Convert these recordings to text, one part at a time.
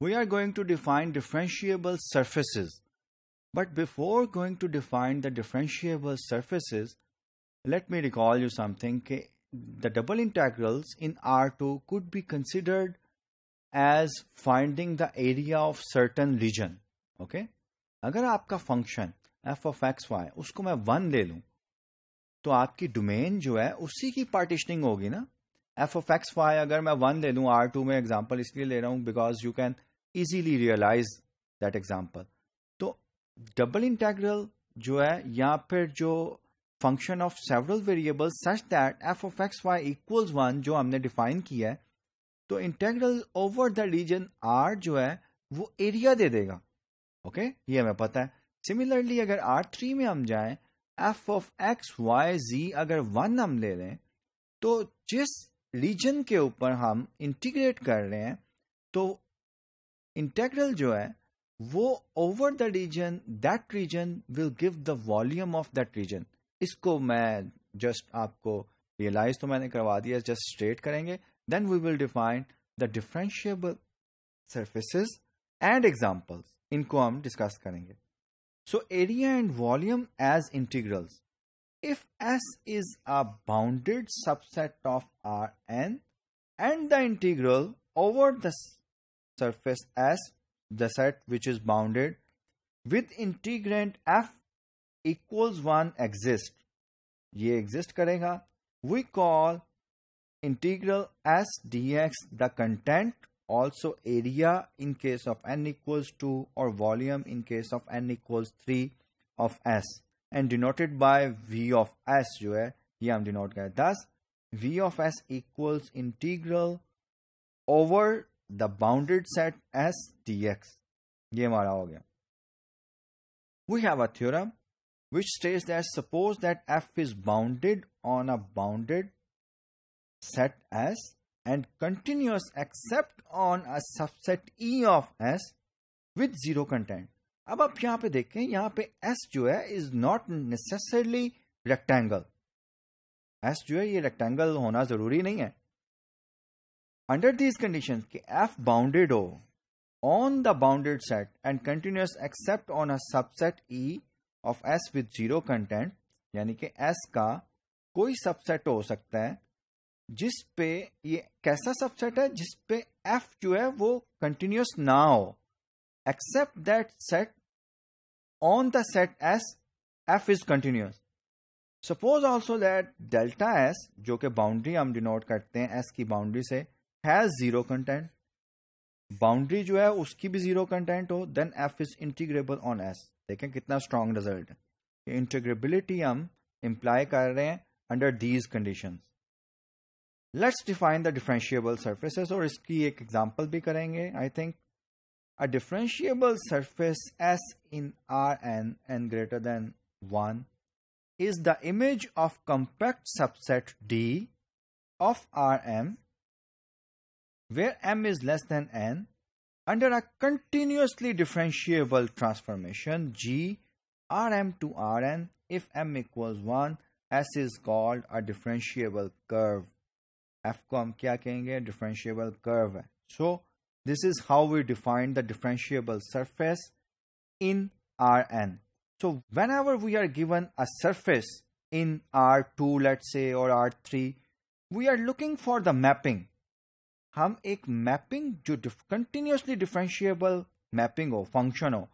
we are going to define differentiable surfaces. But before going to define the differentiable surfaces, let me recall you something. The double integrals in R2 could be considered as finding the area of certain region. Okay? अगर आपका function F of X Y उसको मैं one ले लूं तो आपकी domain जो है उसी की पार्टीशनिंग होगी ना एफ ऑफ एक्स वाई अगर मैं वन ले लूं आर टू में एग्जांपल इसलिए ले रहा हूं because you can easily realise that example तो डबल इंटेग्रल जो है या फिर जो function of several variable such that F of X Y equals one जो हमने डिफाइन किया है तो integral over the region R जो है, वो एरिया दे देगा। Okay okay? ये हमें पता है। सिमिलरली अगर आर थ्री में हम जाएँ F of X Y G अगर वन हम ले लें तो जिस रीजन के ऊपर हम इंटीग्रेट कर रहे हैं तो इंटेग्रल जो है, वो over the region that region will give the volume of that region इसको मैं जस्ट आपको रियलाइज़ तो मैंने करवा दिया जस्ट स्ट्रेट करेंगे. Then we will define the differentiable surfaces and examples इनको हम डिस्कस करेंगे. So area and volume as integrals if S is a bounded subset of Rn and the integral over the surface S, the set which is bounded, with integrand f equals 1 exist, ये exist करेगा, we call integral S dx the content also area in case of n equals 2 or volume in case of n equals 3 of S and denoted by V of S जो है ये हम denote करें thus V of S equals integral over the bounded set S dx ये हमारा हो गया we have a theorem which states that suppose that f is bounded on a bounded set S and continuous except on a subset E of S with zero content. अब आप यहां पे देखें यहां पे S जो है is not necessarily rectangle S जो है ये रेक्टेंगल होना जरूरी नहीं है अंडर दीज कंडीशन कि F बाउंडेड हो on the bounded set and continuous except on a subset E ऑफ़ S विद ज़ीरो कंटेंट यानी कि S का कोई सबसेट हो सकता है, जिस पे ये कैसा सबसेट है, जिस पे एफ़ जो है वो कंटिन्यूस ना हो except that set on the set S F is continuous suppose also that delta S जो कि बाउंड्री हम डिनोट करते हैं एस की बाउंड्री से हैज जीरो कंटेंट बाउंड्री जो है उसकी भी जीरो कंटेंट हो then F is integrable on S देखें कितना स्ट्रॉन्ग रिजल्ट है इंटीग्रेबिलिटी हम इंप्लाई कर रहे हैं under these conditions let's define the differentiable surfaces और इसकी एक एग्जांपल भी करेंगे I think a differentiable surface S in R N N greater than one is the image of compact subset D of Rm where m is less than n under a continuously differentiable transformation G Rm to Rn if m equals 1 S is called a differentiable curve F को हम क्या कहेंगे differentiable curve है so this is how we define the differentiable surface in R N so whenever we are given a surface in R two let say और are three we are हम एक mapping जो continuously differentiable mapping हो function हो,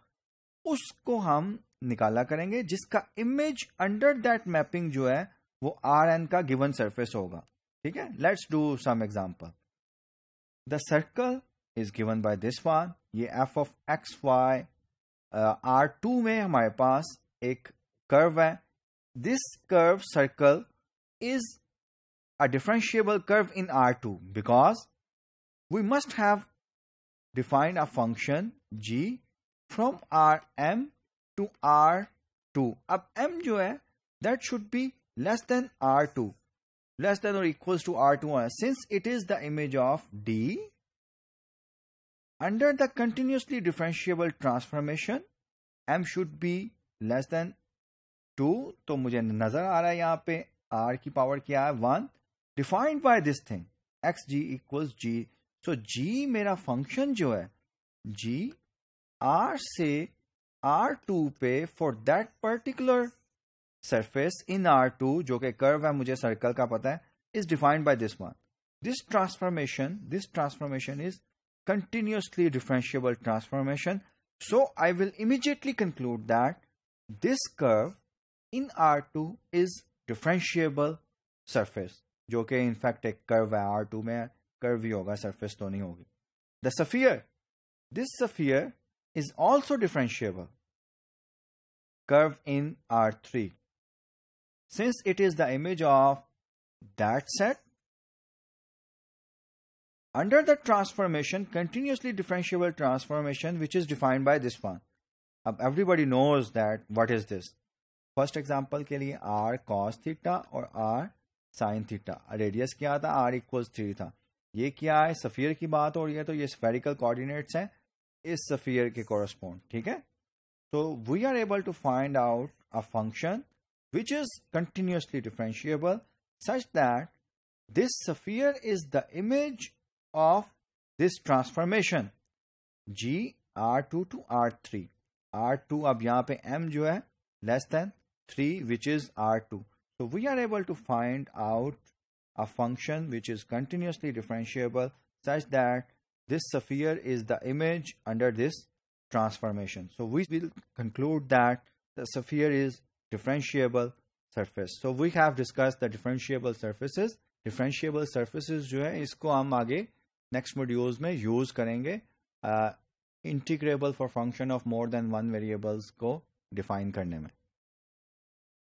उसको हम निकाला करेंगे, जिसका इमेज अंडर दैट मैपिंग जो है, वो आर एन का गिवन सरफेस होगा। ठीक है? Let's do some example the circle is given by this one ये F of X Y R two में हमारे पास एक कर्व है। This curve circle is a differentiable curve in R two because we must have defined a function G from R M to R two अब M जो है that should be less than R two less than or equals to R2 since it is the image of D under the continuously differentiable transformation M should be less than 2 तो मुझे नजर आ रहा है यहाँ पे R की power क्या है 1 defined by this thing X G equals G तो जी मेरा फ़ंक्शन जो है जी आर से आर टू पे for that particular surface in R two जो कि कर्व है, मुझे सर्कल का पता है is defined by this one this transformation this transformation is continuously differentiable transformation so I will immediately conclude that this curve in R two is differentiable surface जो कि in fact एक कर्व है are two में है. Curve ही होगा surface तो नहीं होगी the sphere this sphere is also differentiable curve in R3 since it is the image of that set under the transformation continuously differentiable transformation which is defined by this one everybody knows that what is this first example के लिए R cos theta और R sine theta radius क्या था are equals three था ये क्या है? Sphere की बात हो रही है तो ये स्फेरिकल कोऑर्डिनेट्स हैं। इस सफियर के कोरस्पॉन्ड ठीक है? तो we are able to find out a function which is continuously differentiable such that this sphere is the image of this transformation G R two to R three R two अब यहाँ पे M जो है less than 3 which is R2. So, we are able to find out a function which is continuously differentiable such that this sphere is the image under this transformation. So we will conclude that the sphere is differentiable surface. So we have discussed the differentiable surfaces. Differentiable surfaces जो है इसको हम आगे next modules में use करेंगे uh, integrable for function of more than one variables को define करने में